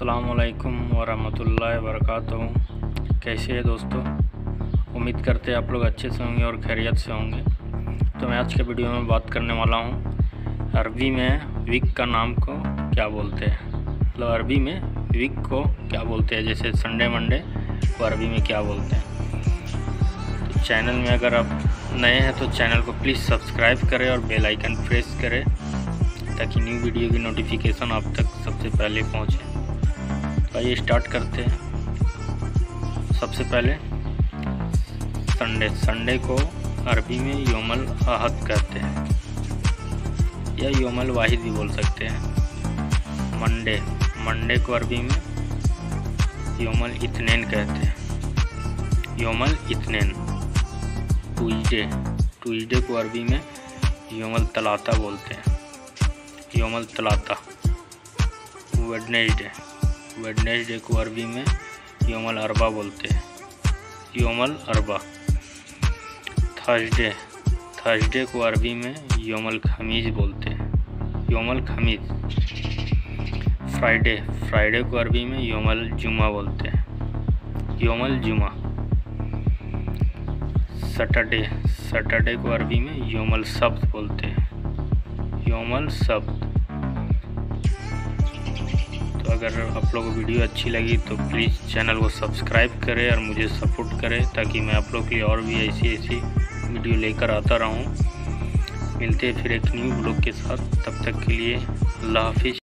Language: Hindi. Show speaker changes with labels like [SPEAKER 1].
[SPEAKER 1] असलकम वरहमतुल्लाहि वरकatuh कैसे है दोस्तों? उम्मीद करते हैं आप लोग अच्छे से होंगे और खैरियत से होंगे। तो मैं आज के वीडियो में बात करने वाला हूँ अरबी में विक का नाम को क्या बोलते हैं? मतलब अरबी में विक को क्या बोलते हैं? जैसे संडे मंडे वो अरबी में क्या बोलते हैं? तो चैनल में अगर आप नए हैं तो चैनल को प्लीज़ सब्सक्राइब करें और बेल आइकन प्रेस करें, ताकि न्यू वीडियो की नोटिफिकेशन आप तक सबसे पहले पहुँचे। आइए स्टार्ट करते हैं। सबसे पहले संडे संडे को अरबी में योमल आहद कहते हैं। या योमल वाहिद भी बोल सकते हैं। मंडे मंडे को अरबी में योमल इतनेन कहते हैं। योमल इतनेन। ट्यूजडे ट्यूजडे को अरबी में योमल तलाता बोलते हैं। योमल तलाता। वेडनेसडे वेडनेसडे को अरबी में योमल अरबा बोलते हैं। योमल अरबा। थर्सडे। थर्सडे को अरबी में योमल खमीज बोलते हैं। योमल खमीज। फ्राइडे। फ्राइडे को अरबी में योमल जुमा बोलते हैं। योमल जुमा सटरडे। सटरडे को अरबी में योमल सब्त बोलते हैं। योमल सब्त। अगर आप लोग को वीडियो अच्छी लगी तो प्लीज़ चैनल को सब्सक्राइब करें और मुझे सपोर्ट करें ताकि मैं आप लोग के लिए और भी ऐसी ऐसी वीडियो लेकर आता रहूँ। मिलते हैं फिर एक न्यू ब्लॉग के साथ। तब तक के लिए अल्लाह हाफिज़।